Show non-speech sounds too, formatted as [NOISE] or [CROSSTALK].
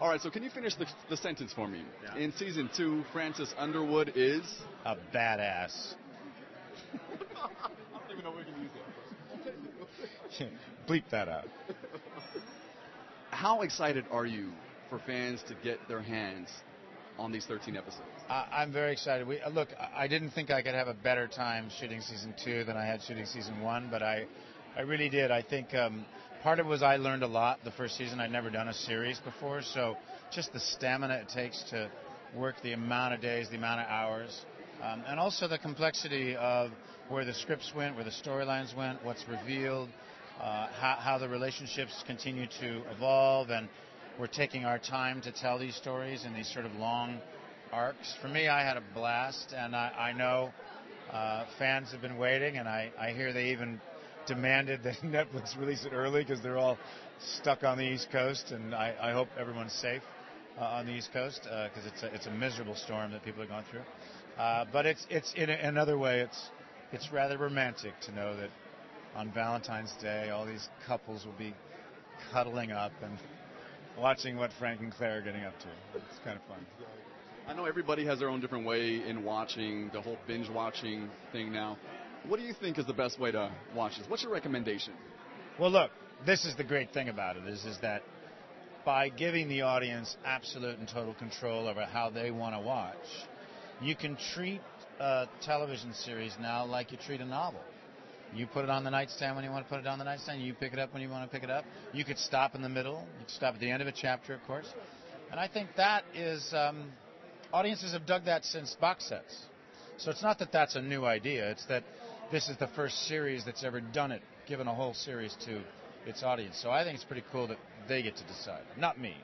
All right, so can you finish the, the sentence for me? Yeah. In season two, Francis Underwood is. A badass. [LAUGHS] I don't even know we can use that. [LAUGHS] Bleep that out. How excited are you for fans to get their hands on these 13 episodes? I, I'm very excited. We uh, look. I I didn't think I could have a better time shooting season two than I had shooting season one, but I, I really did. I think um, part of it was I learned a lot the first season. I'd never done a series before, so just the stamina it takes to work the amount of days, the amount of hours, um, and also the complexity of where the scripts went, where the storylines went, what's revealed, uh, how, how the relationships continue to evolve, and we're taking our time to tell these stories in these sort of long arcs. For me, I had a blast, and I, I know uh, fans have been waiting, and I, I hear they even demanded that [LAUGHS] Netflix release it early because they're all stuck on the East Coast, and I, I hope everyone's safe uh, on the East Coast because it's a, it's a miserable storm that people are going through. Uh, but it's it's in another way, it's it's rather romantic to know that on Valentine's Day, all these couples will be cuddling up and watching what Frank and Claire are getting up to. It's kind of fun. I know everybody has their own different way in watching the whole binge watching thing now. What do you think is the best way to watch this? What's your recommendation? Well, look, this is the great thing about it is is that by giving the audience absolute and total control over how they want to watch, you can treat a television series now like you treat a novel. You put it on the nightstand when you want to put it on the nightstand. You pick it up when you want to pick it up. You could stop in the middle. You could stop at the end of a chapter, of course. And I think that is um, audiences have dug that since box sets. So it's not that that's a new idea. It's that this is the first series that's ever done it, given a whole series to its audience. So I think it's pretty cool that they get to decide, not me.